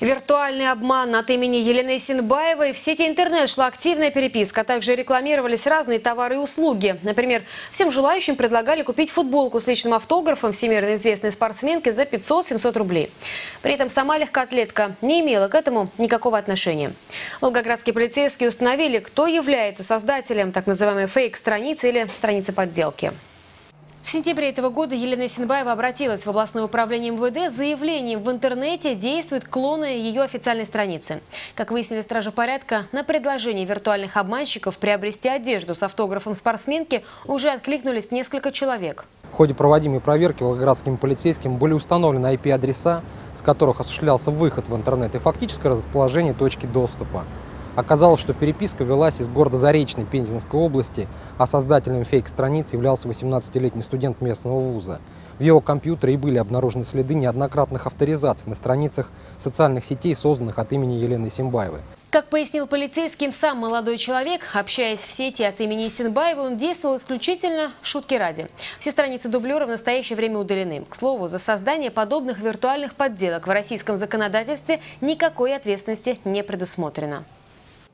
Виртуальный обман от имени Елены Синбаевой. В сети интернет шла активная переписка, а также рекламировались разные товары и услуги. Например, всем желающим предлагали купить футболку с личным автографом всемирно известной спортсменки за 500-700 рублей. При этом сама легкоатлетка не имела к этому никакого отношения. Волгоградские полицейские установили, кто является создателем так называемой фейк-страницы или страницы подделки. В сентябре этого года Елена Синбаева обратилась в областное управление МВД с заявлением в интернете действуют клоны ее официальной страницы. Как выяснили стражи порядка, на предложение виртуальных обманщиков приобрести одежду с автографом спортсменки уже откликнулись несколько человек. В ходе проводимой проверки волгоградским полицейским были установлены IP-адреса, с которых осуществлялся выход в интернет и фактическое расположение точки доступа. Оказалось, что переписка велась из города Заречной Пензенской области, а создателем фейк-страницы являлся 18-летний студент местного вуза. В его компьютере и были обнаружены следы неоднократных авторизаций на страницах социальных сетей, созданных от имени Елены Симбаевой. Как пояснил полицейским сам молодой человек, общаясь в сети от имени Синбаева, он действовал исключительно шутки ради. Все страницы дублера в настоящее время удалены. К слову, за создание подобных виртуальных подделок в российском законодательстве никакой ответственности не предусмотрено.